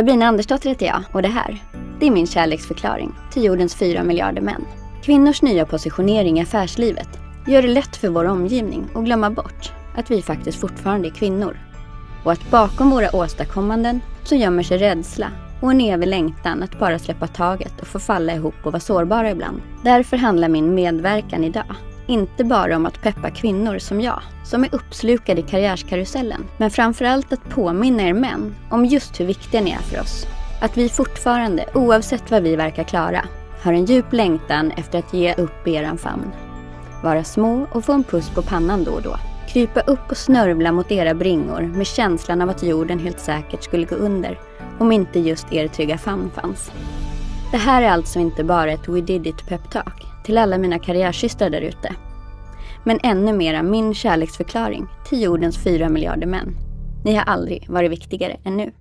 Sabina Andersdotter heter jag och det här, det är min kärleksförklaring till jordens fyra miljarder män. Kvinnors nya positionering i affärslivet gör det lätt för vår omgivning att glömma bort att vi faktiskt fortfarande är kvinnor. Och att bakom våra åstadkommanden så gömmer sig rädsla och en evig längtan att bara släppa taget och få falla ihop och vara sårbara ibland. Därför handlar min medverkan idag inte bara om att peppa kvinnor som jag, som är uppslukade i karriärskarusellen, men framförallt att påminna er män om just hur viktiga ni är för oss. Att vi fortfarande, oavsett vad vi verkar klara, har en djup längtan efter att ge upp i eran famn. Vara små och få en puss på pannan då och då. Krypa upp och snörvla mot era bringor med känslan av att jorden helt säkert skulle gå under om inte just er trygga famn fanns. Det här är alltså inte bara ett We did it peptalk till alla mina karriärsystrar där ute. Men ännu mera min kärleksförklaring till jordens fyra miljarder män. Ni har aldrig varit viktigare än nu.